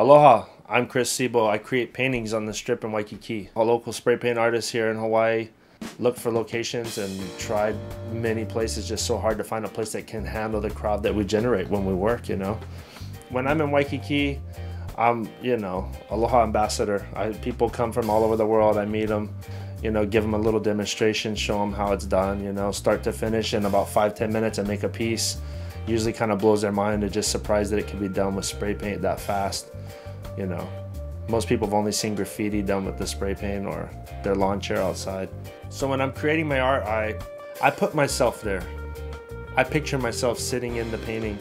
Aloha, I'm Chris Sebo. I create paintings on the strip in Waikiki. A local spray paint artist here in Hawaii. Looked for locations and tried many places, just so hard to find a place that can handle the crowd that we generate when we work, you know. When I'm in Waikiki, I'm, you know, Aloha ambassador. I, people come from all over the world. I meet them, you know, give them a little demonstration, show them how it's done, you know, start to finish in about five, ten minutes and make a piece usually kind of blows their mind. They're just surprised that it can be done with spray paint that fast. You know, most people have only seen graffiti done with the spray paint or their lawn chair outside. So when I'm creating my art, I, I put myself there. I picture myself sitting in the painting,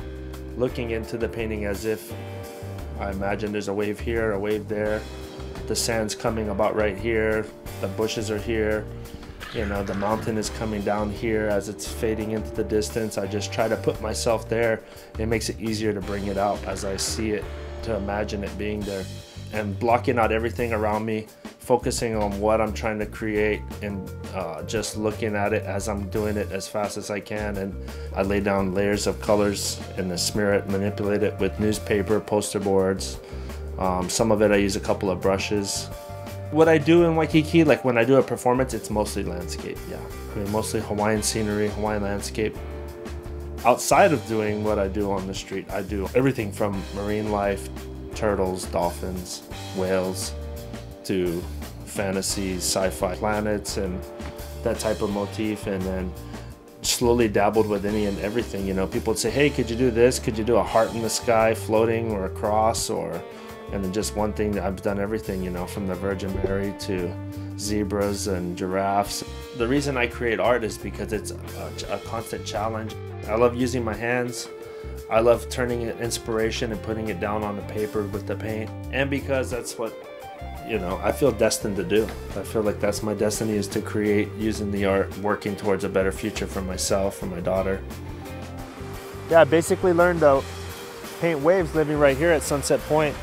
looking into the painting as if I imagine there's a wave here, a wave there, the sand's coming about right here, the bushes are here, you know the mountain is coming down here as it's fading into the distance. I just try to put myself there. It makes it easier to bring it out as i see it to imagine it being there. And blocking out everything around me focusing on what i'm trying to create and uh, just looking at it as i'm doing it as fast as i can. And i lay down layers of colors and then smear it manipulate it with newspaper poster boards. Um, some of it i use a couple of brushes what I do in Waikiki, like when I do a performance, it's mostly landscape. Yeah, I mean, mostly Hawaiian scenery, Hawaiian landscape. Outside of doing what I do on the street, I do everything from marine life, turtles, dolphins, whales, to fantasy, sci-fi planets, and that type of motif, and then slowly dabbled with any and everything. You know, people would say, "Hey, could you do this? Could you do a heart in the sky floating, or a cross, or?" And just one thing that I've done everything you know from the Virgin Mary to zebras and giraffes. The reason I create art is because it's a, a constant challenge. I love using my hands. I love turning inspiration and putting it down on the paper with the paint. And because that's what you know I feel destined to do. I feel like that's my destiny is to create using the art working towards a better future for myself for my daughter. Yeah I basically learned to paint waves living right here at Sunset Point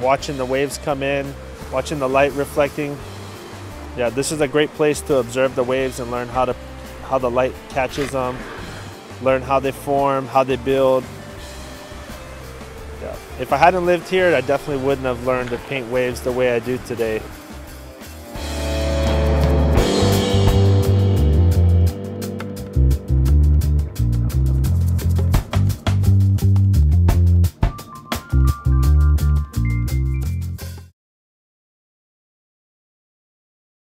watching the waves come in, watching the light reflecting. Yeah, this is a great place to observe the waves and learn how to how the light catches them, learn how they form, how they build. Yeah. If I hadn't lived here, I definitely wouldn't have learned to paint waves the way I do today.